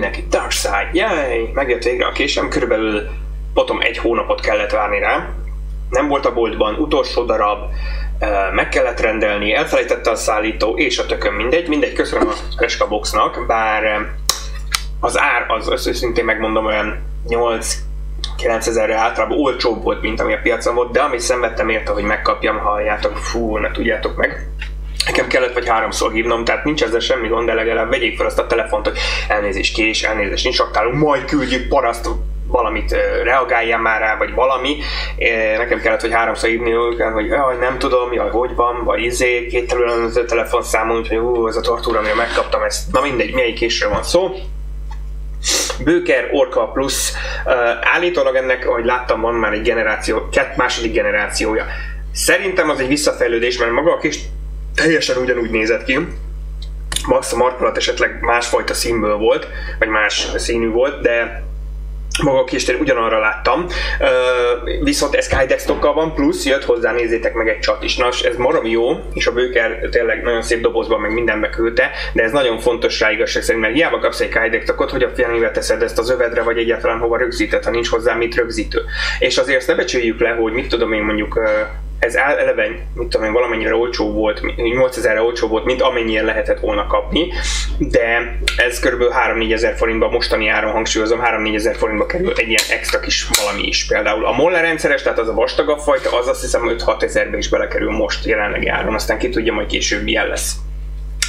mindenki, Dark Side, jaj, megjött végre a késem, körülbelül potom egy hónapot kellett várni rá. Nem volt a boltban, utolsó darab, meg kellett rendelni, elfelejtette a szállító, és a tökön mindegy, mindegy, köszönöm a Kreska Boxnak, bár az ár az őszintén megmondom olyan 8 9000-re általában olcsóbb volt, mint ami a piacon volt, de amit szenvedtem érte, hogy megkapjam, halljátok, fú, ne tudjátok meg. Nekem kellett vagy háromszor hívnom, tehát nincs ezzel semmi gond, de legalább vegyék fel azt a telefont, hogy elnézést kés, elnézést nincs aktálunk, majd küldjük paraszt, valamit reagáljál már rá, vagy valami. Nekem kellett, hogy háromszor hívni őket, hogy jaj, nem tudom, jaj, hogy van, vagy izé, két területen az telefonszámon, úgyhogy ú, ez a tortúra, amire megkaptam ezt, na mindegy, melyik késről van szó. Bőker Orca Plus, állítólag ennek, ahogy láttam, van már egy generáció, kett második generációja. Szerintem az egy visszafejlődés, mert maga a kis teljesen ugyanúgy nézett ki. Max a markolat esetleg másfajta színből volt, vagy más színű volt, de maga a késtér ugyanarra láttam, uh, viszont ez Skydex-tokkal van, plusz jött hozzá, nézzétek meg egy csat is. Nos, ez marom jó, és a bőker tényleg nagyon szép dobozban, meg mindenbe küldte, de ez nagyon fontos rá igazság szerint, mert hiába kapsz egy Skydex tokot, hogy a fenével teszed ezt az övedre, vagy egyáltalán hova rögzíted, ha nincs hozzá mit rögzítő. És azért ezt ne becsüljük le, hogy mit tudom én mondjuk uh, ez eleve, mit tudom én, valamennyire olcsó volt, 8000-re olcsó volt, mint amennyien lehetett volna kapni, de ez kb. 3-4 ezer forintba, mostani áron hangsúlyozom, 3-4 ezer forintba kerül egy ilyen extra kis valami is. Például a Moller rendszeres, tehát az a vastagabb fajta, az azt hiszem 5-6 ezerbe is belekerül most jelenlegi áron, aztán ki tudja, majd később milyen lesz.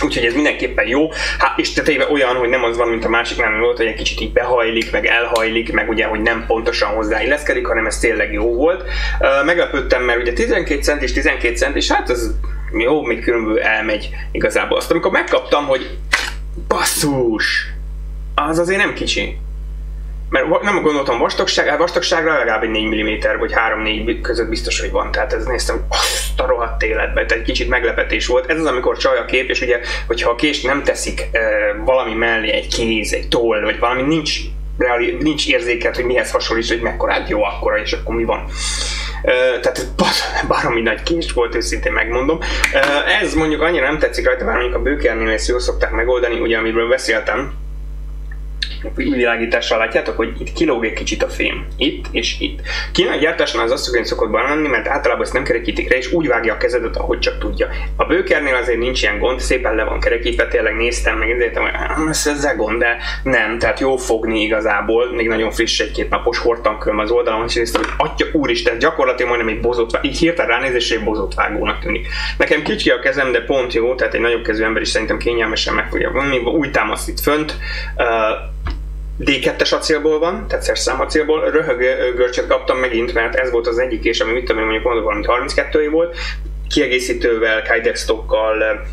Úgyhogy ez mindenképpen jó. Hát, és tetejében olyan, hogy nem az van, mint a másik nem volt, hogy egy kicsit így behajlik, meg elhajlik, meg ugye, hogy nem pontosan hozzáilleszkedik, hanem ez tényleg jó volt. Uh, meglepődtem, mert ugye 12 cent és 12 cent, és hát ez jó, még különböző elmegy igazából. Azt amikor megkaptam, hogy basszus, az azért nem kicsi mert nem gondoltam vastagság, hát vastagságra legalább egy 4 mm vagy 3-4 között biztos, hogy van. Tehát ez néztem, azt a rohadt életbe, tehát egy kicsit meglepetés volt. Ez az, amikor csaj a kép, és ugye, hogyha a kést nem teszik e, valami mellé, egy kéz, egy toll, vagy valami nincs reali, nincs érzéket, hogy mihez hasonlít, hogy mekkorát jó akkora, és akkor mi van. Uh, tehát baromi nagy kés volt, őszintén megmondom. Uh, ez mondjuk annyira nem tetszik rajta, bár mondjuk a bőkernél ezt jól szokták megoldani, ugye amiről beszéltem, világítással látjátok, hogy itt kilóg egy kicsit a fém. Itt és itt. Kínai gyártásnál az azt szokott lenni, mert általában ezt nem kerekítik rá, és úgy vágja a kezedet, ahogy csak tudja. A bőkernél azért nincs ilyen gond, szépen le van kerekítve, tényleg néztem, meg néztem, hogy ez ezzel gond, de nem, tehát jó fogni igazából, még nagyon friss egy-két napos hordtam külön az oldalon, és néztem, hogy atya úristen, gyakorlatilag majdnem egy bozott, így hirtelen ránézésre egy bozott vágónak tűnik. Nekem kicsi a kezem, de pont jó, tehát egy nagyobb kezű ember is szerintem kényelmesen meg fogja vonni, új támaszt itt fönt, uh, D2-es acélból van, tehát szerszám acélból, röhög görcset kaptam megint, mert ez volt az egyik, és ami mit tudom én mondjuk mondok valamit 32 volt, kiegészítővel, Kaidex-tokkal,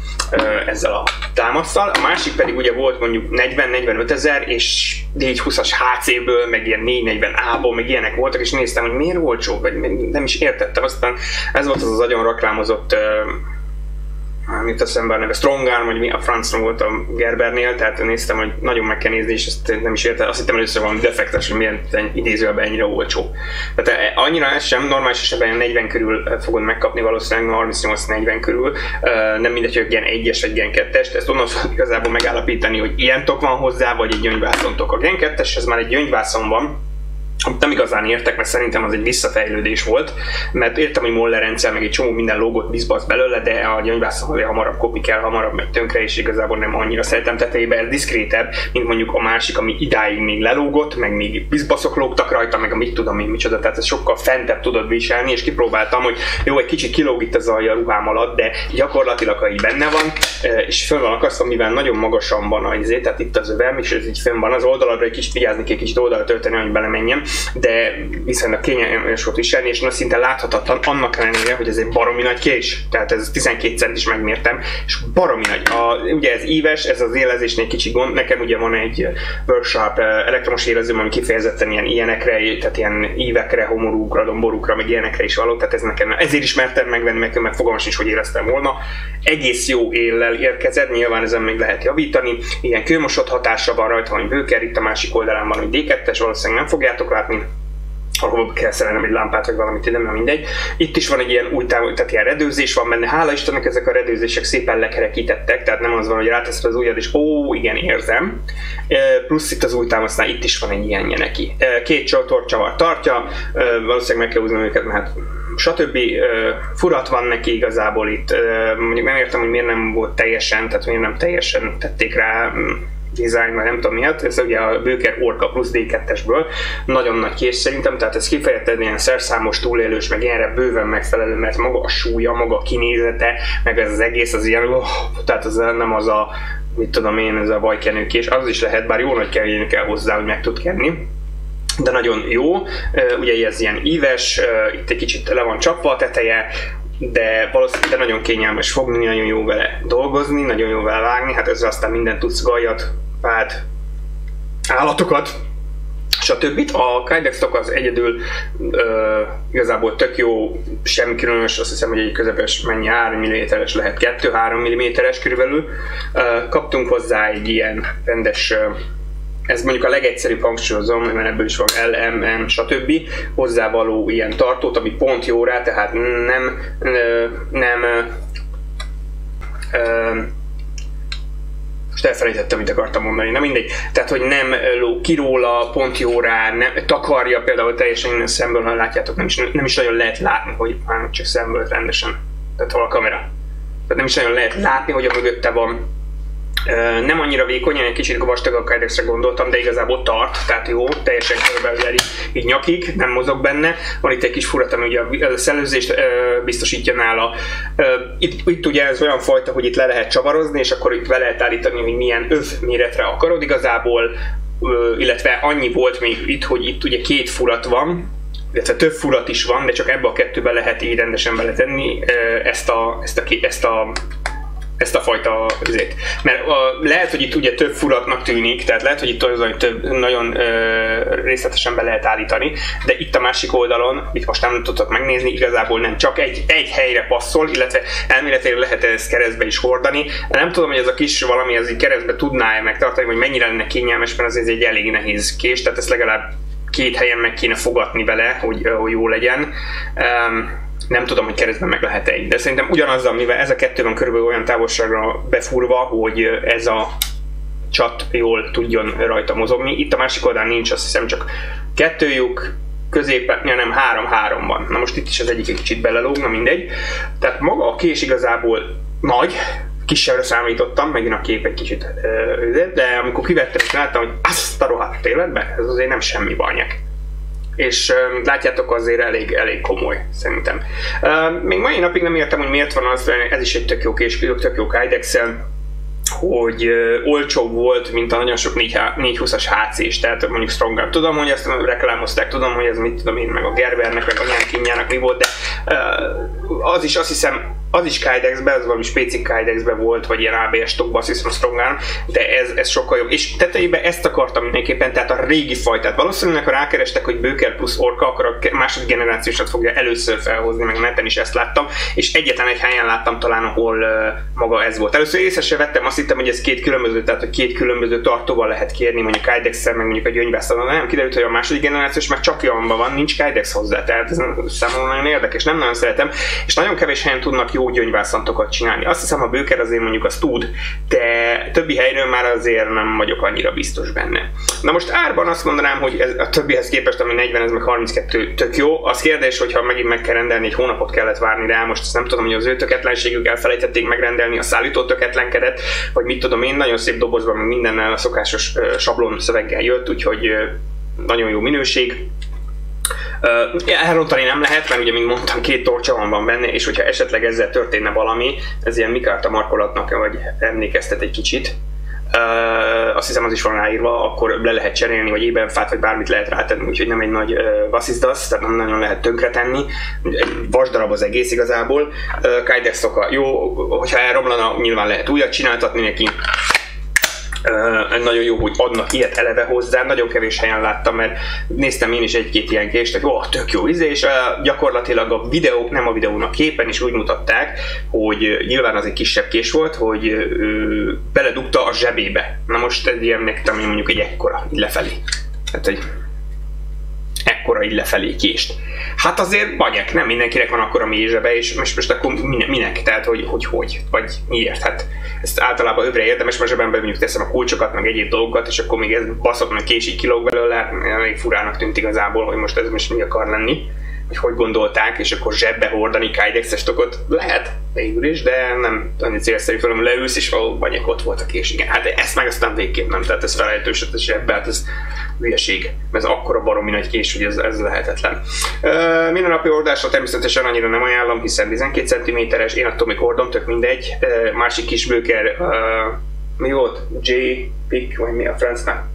ezzel a támasztal. A másik pedig ugye volt mondjuk 40-45 ezer, és 420-as HC-ből, meg ilyen 440 A-ból, meg ilyenek voltak, és néztem, hogy miért olcsó, vagy nem is értettem. Aztán ez volt az az agyon reklámozott eszembe a neve, Strong Arm, vagy mi a francra volt a Gerbernél, tehát néztem, hogy nagyon meg kell nézni, és ezt nem is érte, azt hittem először valami defektes, hogy milyen idézőjelben ennyire olcsó. Tehát e, annyira ez sem, normális esetben 40 körül e, fogod megkapni valószínűleg 38-40 körül, e, nem mindegy, hogy ilyen egyes vagy gen 2 ezt onnan igazából megállapítani, hogy ilyen tok van hozzá, vagy egy gyöngyvászontok. A gen 2 ez már egy gyöngyvászon van, nem igazán értek, mert szerintem az egy visszafejlődés volt, mert értem, hogy Moller rendszer, meg egy csomó minden logót bizbasz belőle, de a gyöngyvászon hamarabb kopik el, hamarabb meg tönkre, és igazából nem annyira szeretem. Tetejében, ez diszkrétebb, mint mondjuk a másik, ami idáig még lelógott, meg még bizbaszok lógtak rajta, meg a mit tudom én micsoda, tehát ez sokkal fentebb tudod viselni, és kipróbáltam, hogy jó, egy kicsit kilóg itt az alja a ruhám alatt, de gyakorlatilag, ha így benne van, és föl van akasztva, mivel nagyon magasan van a izé, tehát itt az övem, és ez így fönn van az oldaladra, egy kicsit vigyázni kell, kicsit oldalra tölteni, hogy belemenjen, de viszonylag kényelmes volt viselni, és szinte láthatatlan annak ellenére, hogy ez egy baromi nagy kés. Tehát ez 12 cent is megmértem, és baromi nagy. A, ugye ez íves, ez az élezésnél kicsi gond. Nekem ugye van egy workshop eh, elektromos élező, ami kifejezetten ilyen ilyenekre, tehát ilyen ívekre, homorúkra, domborúkra, meg ilyenekre is való, tehát ez nekem, ezért is mertem megvenni, meg, meg fogalmas is, hogy éreztem volna. Egész jó éllel érkezett, nyilván ezen még lehet javítani. Ilyen kőmosott hatása van rajta, hogy bőker, itt a másik oldalán van, hogy D2-es, valószínűleg nem fogjátok látni ahol kell szerelnem egy lámpát, vagy valamit, nem, nem mindegy. Itt is van egy ilyen új táv, tehát ilyen redőzés van benne. Hála Istennek ezek a redőzések szépen lekerekítettek, tehát nem az van, hogy ráteszed az ujjad, és ó, igen, érzem. Plusz itt az új támasznál itt is van egy ilyen neki. Két torcsavar tartja, valószínűleg meg kell húzni őket, mert hát stb. Furat van neki igazából itt. Mondjuk nem értem, hogy miért nem volt teljesen, tehát miért nem teljesen tették rá mm, design, vagy nem tudom miatt, ez ugye a Bőker Orca plusz D2-esből, nagyon nagy kés szerintem, tehát ez kifejezetten ilyen szerszámos, túlélős, meg ilyenre bőven megfelelő, mert maga a súlya, maga a kinézete, meg ez az egész az ilyen, oh, tehát ez nem az a, mit tudom én, ez a vajkenőkés, az is lehet, bár jó nagy kell, kell hozzá, hogy meg tud kenni. De nagyon jó. Ugye ez ilyen íves, itt egy kicsit le van csapva a teteje, de valószínűleg de nagyon kényelmes fogni, nagyon jó vele dolgozni, nagyon jó vele vágni, hát ezzel aztán minden tudsz gajat, pád, állatokat, stb. A Kydex az egyedül ö, igazából tök jó, semmi különös, azt hiszem, hogy egy közepes mennyi 3 mm-es lehet, 2-3 mm-es körülbelül. Ö, kaptunk hozzá egy ilyen rendes ez mondjuk a legegyszerűbb hangsúlyozom, mert ebből is van LMM, stb. hozzávaló ilyen tartót, ami pont jó rá, tehát nem, nem most elfelejtettem, mit akartam mondani, na mindegy. Tehát, hogy nem ló ki róla, pont jó rá, nem, takarja például teljesen innen szemből, ha látjátok, nem is, nem is nagyon lehet látni, hogy már csak szemből rendesen, tehát hol a kamera. Tehát nem is nagyon lehet látni, hogy a mögötte van nem annyira vékony, egy kicsit vastag a Kydexre gondoltam, de igazából tart, tehát jó, teljesen körülbelül így, így nyakig, nem mozog benne. Van itt egy kis furat, ami a szellőzést biztosítja nála. Itt, itt ugye ez olyan fajta, hogy itt le lehet csavarozni, és akkor itt be lehet állítani, hogy milyen öv méretre akarod igazából, illetve annyi volt még itt, hogy itt ugye két furat van, illetve több furat is van, de csak ebbe a kettőbe lehet így rendesen beletenni ezt a, ezt a, ezt a ezt a fajta azért. Mert a, lehet, hogy itt ugye több furatnak tűnik, tehát lehet, hogy itt az, hogy több, nagyon ö, részletesen be lehet állítani, de itt a másik oldalon, itt most nem tudtok megnézni, igazából nem csak egy, egy helyre passzol, illetve elméletileg lehet ezt keresztbe is hordani. Nem tudom, hogy ez a kis valami az így keresztbe tudná-e megtartani, vagy mennyire lenne kényelmes, mert az egy elég nehéz kés, tehát ezt legalább két helyen meg kéne fogatni bele, hogy, hogy jó legyen. Um, nem tudom, hogy keresztben meg lehet-e de szerintem ugyanazzal, mivel ez a kettő van körülbelül olyan távolságra befúrva, hogy ez a csat jól tudjon rajta mozogni. Itt a másik oldalán nincs, azt hiszem csak kettő lyuk, középen, ja nem, három-három van. Na most itt is az egyik egy kicsit belelóg, na mindegy. Tehát maga a kés igazából nagy, kisebbre számítottam, megint a kép egy kicsit, de amikor kivettem és láttam, hogy azt a rohadt életbe, ez azért nem semmi banyek és uh, látjátok azért elég, elég komoly, szerintem. Uh, még mai napig nem értem, hogy miért van az, ez is egy tök jó kés, tök jó kydex hogy uh, olcsóbb volt, mint a nagyon sok 420-as HC-s, tehát mondjuk Stronger. Tudom, hogy ezt reklámozták, tudom, hogy ez mit tudom én, meg a Gerbernek, meg a Nyánkinjának mi volt, de uh, az is azt hiszem az is Kydexbe, ez valami spéci Kydexbe volt, vagy ilyen ABS stokba, azt hiszem Strongán, de ez, ez sokkal jobb. És tetejében ezt akartam mindenképpen, tehát a régi fajtát. Valószínűleg, ha rákerestek, hogy Bőker plusz Orka, akkor a második generációsat fogja először felhozni, meg neten is ezt láttam, és egyetlen egy helyen láttam talán, ahol uh, maga ez volt. Először észre se vettem, azt hittem, hogy ez két különböző, tehát hogy két különböző tartóval lehet kérni, mondjuk kydex meg mondjuk a gyöngyvászon. Nem, kiderült, hogy a második generációs meg csak olyanban van, nincs Kydex hozzá, tehát ez számomra nagyon érdekes, nem nagyon szeretem, és nagyon kevés helyen tudnak jó gyöngyvászantokat csinálni. Azt hiszem a bőker azért mondjuk azt tud, de többi helyről már azért nem vagyok annyira biztos benne. Na most árban azt mondanám, hogy ez a többihez képest, ami 40, ez meg 32 tök jó. Az kérdés, hogyha megint meg kell rendelni, egy hónapot kellett várni rá, most ezt nem tudom, hogy az ő töketlenségük elfelejtették megrendelni a szállító töketlenkedet, vagy mit tudom én, nagyon szép dobozban, mindennel a szokásos sablon szöveggel jött, úgyhogy nagyon jó minőség Uh, elrontani nem lehet, mert ugye, mint mondtam, két torcsa van benne, és hogyha esetleg ezzel történne valami, ez ilyen Mikárta markolatnak, vagy emlékeztet egy kicsit, Uh, azt hiszem az is van ráírva, akkor le lehet cserélni, vagy ébenfát, vagy bármit lehet rátenni, úgyhogy nem egy nagy uh, vasszizdasz, tehát nem nagyon lehet tönkretenni. Egy vasdarab az egész igazából. Uh, Kydex jó, hogyha elromlana, nyilván lehet újat csináltatni neki, Uh, nagyon jó, hogy adnak ilyet eleve hozzá, nagyon kevés helyen láttam, mert néztem én is egy-két ilyen kést, hogy oh, tök jó íze, és uh, gyakorlatilag a videó, nem a videónak képen is úgy mutatták, hogy nyilván az egy kisebb kés volt, hogy uh, beledugta a zsebébe. Na most egy ilyen megtam, mondjuk egy ekkora, így lefelé. Tehát, hogy ekkora így lefelé kést. Hát azért vagyok, nem mindenkinek van akkora mély zsebe, és most, most akkor minek, tehát hogy, hogy hogy, vagy miért, hát ezt általában övre érdemes, mert zsebemben mondjuk teszem a kulcsokat, meg egyéb dolgokat, és akkor még ez baszott, meg kés így kilóg belőle, hát elég furának tűnt igazából, hogy most ez most mi akar lenni hogy hogy gondolták, és akkor zsebbe hordani Kydex-es tokot lehet végül is, de nem annyi célszerű fölöm leülsz, és valóban ott volt a kés. Igen, hát ezt meg aztán végképp nem, tehát ez felejtős, ez zsebbe, hát ez hülyeség. Ez akkora baromi nagy kés, hogy ez, ez lehetetlen. Uh, minden napi hordásra természetesen annyira nem ajánlom, hiszen 12 cm-es, én attól még hordom, tök mindegy. Másik kis bőker, mi volt? J. Pick, vagy mi a francnak?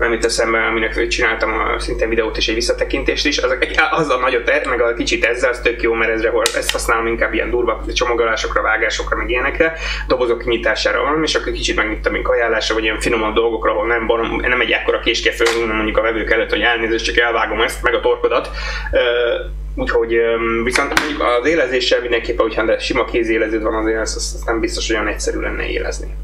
Nem itt eszembe, aminek csináltam a szintén videót és egy visszatekintést is, az, az a nagyot, meg a kicsit ezzel, az tök jó, mert ezre, ezt használom inkább ilyen durva csomagolásokra, vágásokra, meg ilyenekre, dobozok kinyitására van, és akkor kicsit megnyittam még ajánlásra, vagy ilyen finomabb dolgokra, ahol nem, barom, nem egy ekkora kés kell fölrúgnom mondjuk a vevők előtt, hogy elnézést, csak elvágom ezt, meg a torkodat. Úgyhogy viszont mondjuk az élezéssel mindenképpen, hogyha sima kézéleződ van azért, azt, azt nem biztos, hogy olyan egyszerű lenne élezni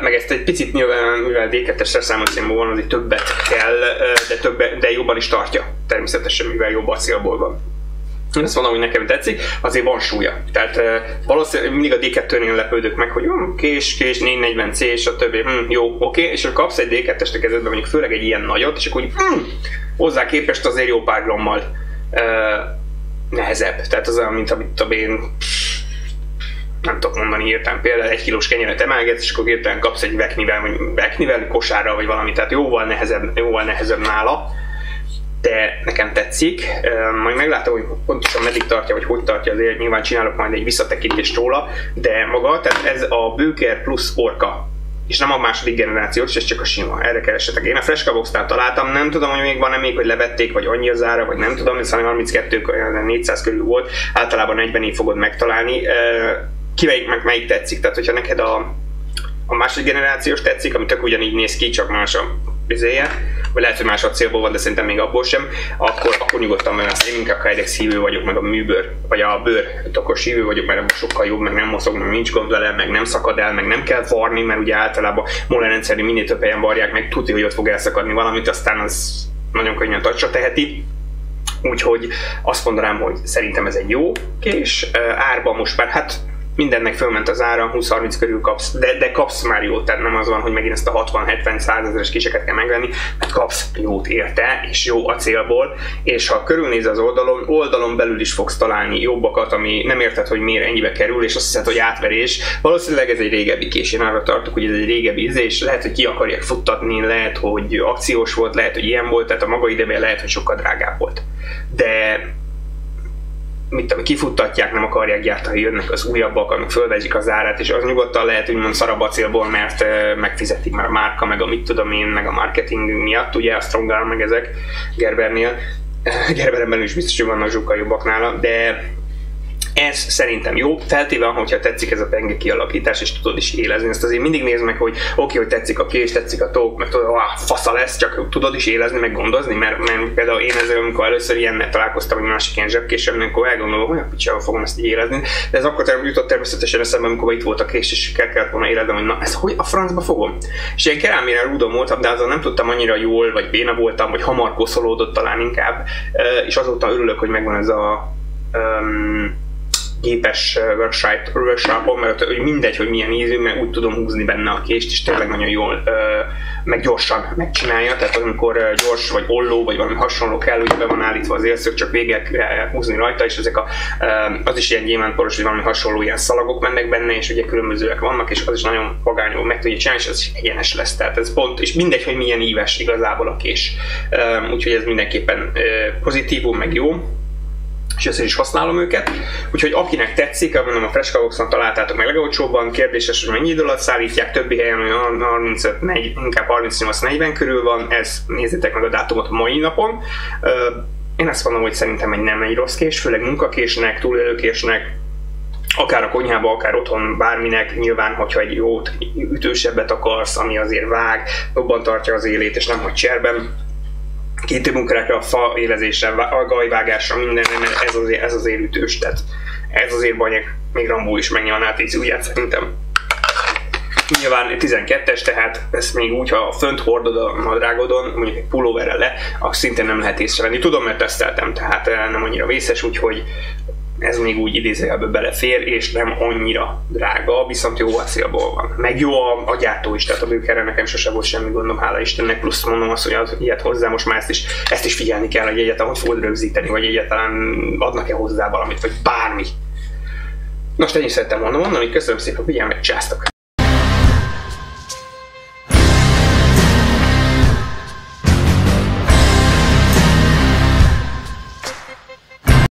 meg ezt egy picit nyilván, mivel D2-es számolcémból van, azért többet kell, de, többe, de jobban is tartja természetesen, mivel jobb acélból van. Én azt mondom, hogy nekem tetszik, azért van súlya. Tehát valószínűleg mindig a D2-nél lepődök meg, hogy hm, kés, kés, 440C, és a többi, hm, jó, oké, és akkor kapsz egy D2-est a kezedbe, mondjuk főleg egy ilyen nagyot, és akkor úgy, hm, hozzá képest azért jó pár grammal uh, nehezebb. Tehát az olyan, mint amit a én nem tudok mondani hirtelen például egy kilós kenyeret emelgetsz, és akkor hirtelen kapsz egy veknivel, vagy veknivel, kosárral, vagy valami, tehát jóval nehezebb, jóval nehezebb nála, de nekem tetszik. Majd meglátom, hogy pontosan meddig tartja, vagy hogy tartja, azért nyilván csinálok majd egy visszatekintést róla, de maga, tehát ez a Bőker plusz Orka. És nem a második generációs, ez csak a sima, erre keresetek. Én a Freshkabox-nál találtam, nem tudom, hogy még van-e még, hogy levették, vagy annyi az ára, vagy nem tudom, hiszen 32 400 körül volt, általában 40 fogod megtalálni ki melyik, meg melyik tetszik. Tehát, hogyha neked a, a második generációs tetszik, ami tök ugyanígy néz ki, csak más a bizéje, vagy lehet, hogy más a célból van, de szerintem még abból sem, akkor, akkor nyugodtan mert azt én inkább Kydex hívő vagyok, meg a műbőr, vagy a bőr tokos hívő vagyok, mert sokkal jobb, meg nem mozog, meg nincs gond vele, meg nem szakad el, meg nem kell varni, mert ugye általában molen rendszerű minél több helyen varják, meg tudja, hogy ott fog elszakadni valamit, aztán az nagyon könnyen tacsra teheti. Úgyhogy azt mondanám, hogy szerintem ez egy jó kés. Árban most már hát mindennek fölment az ára, 20-30 körül kapsz, de, de kapsz már jót, tehát nem az van, hogy megint ezt a 60-70-100 ezeres kiseket kell megvenni, mert kapsz jót érte, és jó acélból, és ha körülnéz az oldalon, oldalon belül is fogsz találni jobbakat, ami nem érted, hogy miért ennyibe kerül, és azt hiszed, hogy átverés. Valószínűleg ez egy régebbi kés, én arra tartok, hogy ez egy régebbi íze, és lehet, hogy ki akarják futtatni, lehet, hogy akciós volt, lehet, hogy ilyen volt, tehát a maga idejében lehet, hogy sokkal drágább volt. De mit tudom, kifuttatják, nem akarják gyártani, jönnek az újabbak, amik fölvezik az árát, és az nyugodtan lehet úgymond szarabb acélból, mert megfizetik már a márka, meg a mit tudom én, meg a marketing miatt, ugye a Strongar, meg ezek Gerbernél. Gerberben is biztos, hogy vannak zsukkal jobbak nála, de ez szerintem jó, feltéve, hogyha tetszik ez a penge kialakítás, és tudod is élezni. Ezt azért mindig nézd meg, hogy oké, okay, hogy tetszik a kés, tetszik a tók, meg tudod, ah, fasza lesz, csak tudod is élezni, meg gondozni, mert, mert például én ezzel, amikor először ilyennel találkoztam, hogy másik ilyen zsebkésem, akkor elgondolom, hogy a picsával fogom ezt élezni. De ez akkor jutott természetesen eszembe, amikor itt volt a kés, és kell kellett volna éleznem, hogy na, ezt hogy a francba fogom? És ilyen kerámére rúdom voltam, de azon nem tudtam annyira jól, vagy béna voltam, vagy hamar koszolódott talán inkább, és azóta örülök, hogy megvan ez a um, gépes workshop, workshopon, mert hogy mindegy, hogy milyen ízű, mert úgy tudom húzni benne a kést, és tényleg nagyon jól, meg gyorsan megcsinálja, tehát amikor gyors, vagy olló, vagy valami hasonló kell, úgy be van állítva az élszög, csak végig húzni rajta, és ezek a, az is ilyen gyémántporos, hogy valami hasonló ilyen szalagok mennek benne, és ugye különbözőek vannak, és az is nagyon vagányul meg tudja csinálni, és az is egyenes lesz, tehát ez pont, és mindegy, hogy milyen íves igazából a kés. Úgyhogy ez mindenképpen pozitívum, meg jó és ezért is használom őket. Úgyhogy akinek tetszik, mondom a Freshkaboxon találtátok meg legolcsóbban, kérdéses, hogy mennyi idő alatt szállítják, többi helyen olyan 35, 40, inkább 38-40 körül van, ez nézzétek meg a dátumot mai napon. Én azt mondom, hogy szerintem egy nem egy rossz kés, főleg munkakésnek, túlélőkésnek, akár a konyhába, akár otthon bárminek, nyilván, hogyha egy jót, ütősebbet akarsz, ami azért vág, jobban tartja az élét, és nem hagy cserben, két munkára, a fa élezésre, a gajvágásra, minden, ez azért, ez azért ütős, tehát ez azért banyag, még Rambó is megnyalná tíz ujját szerintem. Nyilván 12-es, tehát ezt még úgy, ha fönt hordod a nadrágodon, mondjuk egy pulóverrel le, akkor szintén nem lehet észrevenni. Tudom, mert teszteltem, tehát nem annyira vészes, úgyhogy ez még úgy idézőjelbe belefér, és nem annyira drága, viszont jó acélból van. Meg jó a, a gyártó is, tehát a bőkerre nekem sose volt semmi gondom, hála Istennek, plusz mondom azt, hogy az ilyet hozzá, most már ezt is, ezt is figyelni kell, hogy egyáltalán ott fogod rögzíteni, vagy egyáltalán adnak-e hozzá valamit, vagy bármi. Most ennyit szerettem volna mondani, köszönöm szépen a figyelmet, császtok!